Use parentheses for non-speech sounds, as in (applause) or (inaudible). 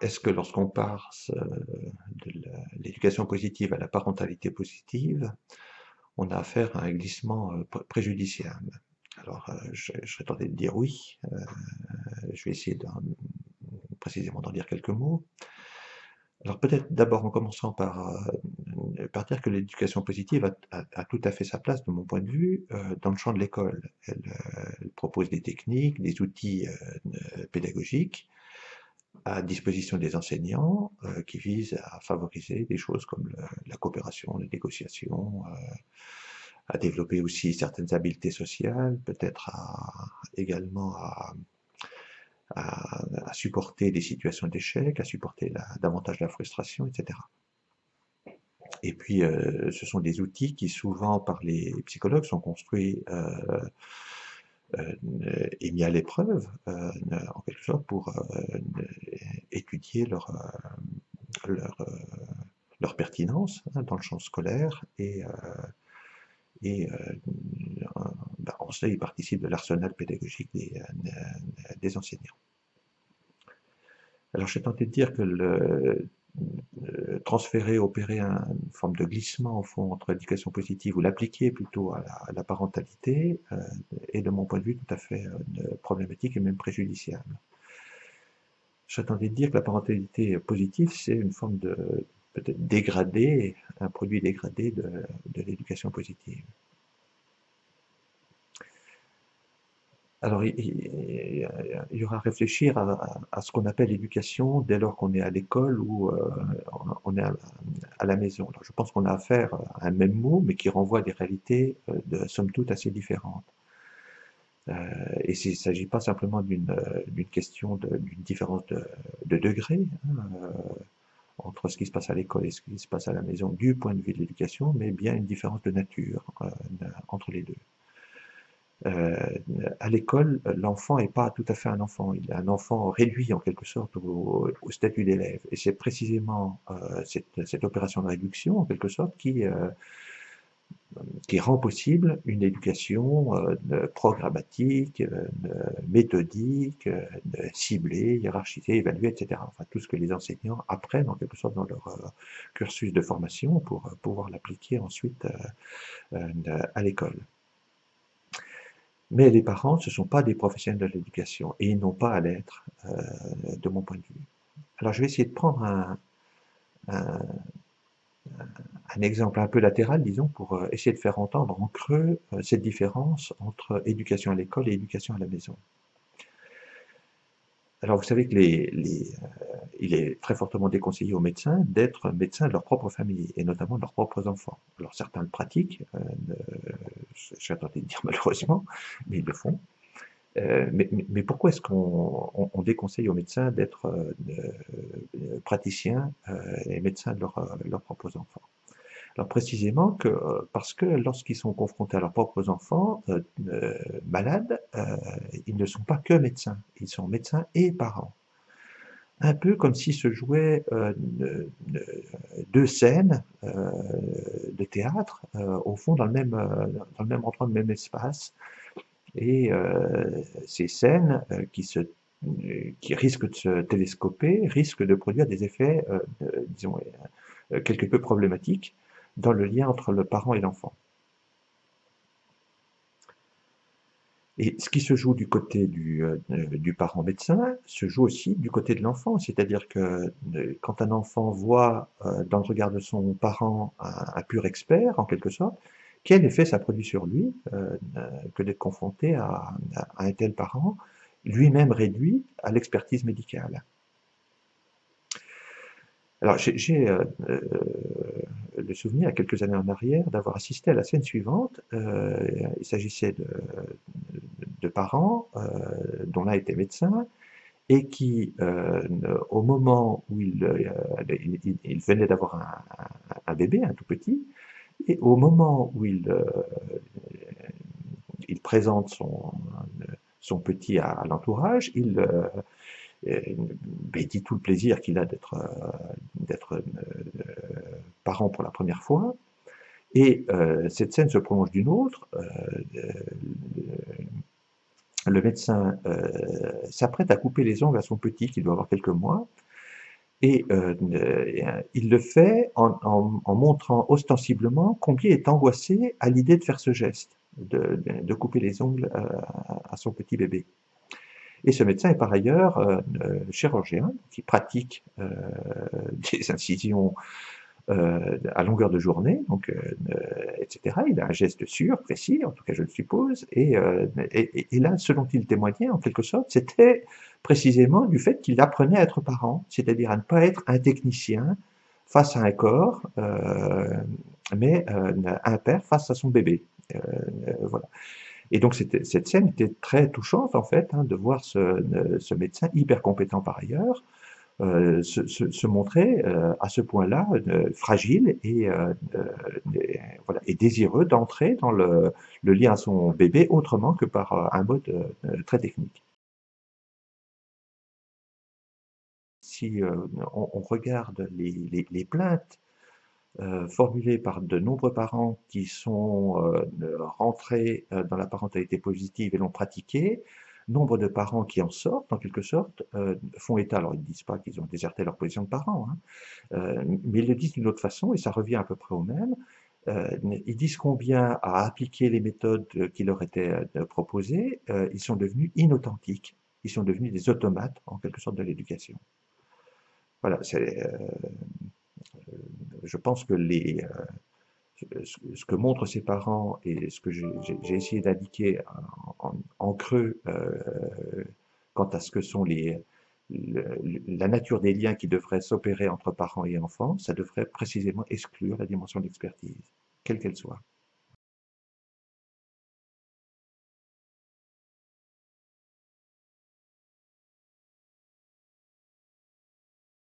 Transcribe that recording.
est-ce que lorsqu'on passe de l'éducation positive à la parentalité positive, on a affaire à un glissement préjudiciable? Alors, je, serais tenté de dire oui. je vais essayer précisément d'en dire quelques mots. Alors peut-être d'abord en commençant par, dire que l'éducation positive a, tout à fait sa place, de mon point de vue, dans le champ de l'école. Elle, propose des techniques, des outils pédagogiques à disposition des enseignants euh, qui visent à favoriser des choses comme la coopération, la négociation, euh, à développer aussi certaines habiletés sociales, peut-être également à, supporter des situations d'échec, à supporter davantage la frustration, etc. Et puis, euh, ce sont des outils qui souvent, par les psychologues, sont construits est mis à l'épreuve, euh, en quelque sorte, pour euh, étudier leur, leur, pertinence hein, dans le champ scolaire et, et en cela, ils participent de l'arsenal pédagogique des, des enseignants. Alors, j'ai tenté de dire que le, euh, transférer, opérer une forme de glissement au fond entre l'éducation positive ou l'appliquer plutôt à la, parentalité euh, est de mon point de vue tout à fait euh, problématique et même préjudiciable. J'attendais de dire que la parentalité positive, c'est une forme de peut-être dégradé, un produit dégradé de l'éducation positive. Alors, il, y aura à réfléchir à, ce qu'on appelle l'éducation dès lors qu'on est à l'école ou euh, on est à, la maison. je pense qu'on a affaire à un même mot, mais qui renvoie à des réalités euh, de somme toute assez différentes. Euh, et il ne s'agit pas simplement d'une question d'une différence de, degré hein, entre ce qui se passe à l'école et ce qui se passe à la maison du point de vue de l'éducation, mais bien une différence de nature entre les deux. Euh, à l'école, l'enfant n'est pas tout à fait un enfant. Il est un enfant réduit en quelque sorte au, statut d'élève. Et c'est précisément euh, cette, opération de réduction, en quelque sorte, qui, euh, qui rend possible une éducation programmatique, méthodique, ciblée, hiérarchisée, évaluée, etc. Enfin, tout ce que les enseignants apprennent en quelque sorte dans leur cursus de formation pour pouvoir l'appliquer ensuite à l'école. Mais les parents, ce ne sont pas des professionnels de l'éducation et ils n'ont pas à l'être, euh, de mon point de vue. Alors je vais essayer de prendre un, exemple un peu latéral, disons, pour euh, essayer de faire entendre en creux euh, cette différence entre éducation à l'école et éducation à la maison. Alors vous savez que les, euh, il est très fortement déconseillé aux médecins d'être médecins de leur propre famille, et notamment de leurs propres enfants. Alors certains le pratiquent, euh, j'ai tenté de dire (laughs) malheureusement, mais ils le font. Euh, mais, pourquoi est-ce qu'on déconseille aux médecins d'être euh, praticiens et médecins de leurs propres enfants? Alors précisément que euh, parce que lorsqu'ils sont confrontés à leurs propres enfants euh, euh, malades, ils ne sont pas que médecins, ils sont médecins et parents. Un peu comme s'ils se jouaient deux scènes de théâtre, au fond dans le même, dans le même endroit, le même espace. Et ces scènes qui qui risquent de se télescoper, risquent de produire des effets, disons, quelque peu problématiques, dans le lien entre le parent et l'enfant. Et ce qui se joue du côté du, euh, du parent médecin se joue aussi du côté de l'enfant, c'est-à-dire que euh, quand un enfant voit euh, dans le regard de son parent un, pur expert, en quelque sorte, quel effet ça produit sur lui que d'être confronté à, un tel parent, lui-même réduit à l'expertise médicale. Alors j'ai le souvenir, quelques années en arrière, d'avoir assisté à la scène suivante. Il s'agissait de, parents, euh, dont l'un était médecin, et qui, euh, au moment où il, venait d'avoir un, bébé, un tout petit, et au moment où il, présente son, petit à, l'entourage, il, dit tout le plaisir qu'il a d'être parent pour la première fois. Et euh, cette scène se prolonge d'une autre. Le médecin euh, s'apprête à couper les ongles à son petit qui doit avoir quelques mois. Et euh, euh, il le fait en, montrant ostensiblement combien est angoissé à l'idée de faire ce geste, de, couper les ongles à, son petit bébé. Et ce médecin est par ailleurs chirurgien qui pratique (laughs) des incisions euh, à longueur de journée, donc, euh, etc. Il a un geste sûr, précis, en tout cas je le suppose, euh, et, là, ce dont il témoignait, en quelque sorte, c'était précisément du fait qu'il apprenait à être parent, c'est-à-dire à ne pas être un technicien face à un corps, mais un père face à son bébé. voilà. Et donc cette scène était très touchante en fait, hein, de voir ce, médecin hyper compétent par ailleurs, euh, se, montrer euh, à ce point-là euh, fragile et, voilà, et désireux d'entrer dans le, lien à son bébé autrement que par un mode très technique. Si on, regarde les, les, plaintes formulées par de nombreux parents qui sont rentrés dans la parentalité positive et l'ont pratiquée, nombre de parents qui en sortent, en quelque sorte, euh, font état, alors ils ne disent pas qu'ils ont déserté leur position de parents, hein, euh, mais ils le disent d'une autre façon, et ça revient à peu près au même. Euh, ils disent combien, à appliquer les méthodes qui leur étaient proposées, ils sont devenus inauthentiques, ils sont devenus des automates, en quelque sorte, de l'éducation. Voilà, je pense que les, ce que montrent ses parents et ce que j'ai essayé d'indiquer en, creux euh, quant à ce que sont les, la nature des liens qui devraient s'opérer entre parents et enfants, ça devrait précisément exclure la dimension d'expertise, quelle qu'elle soit.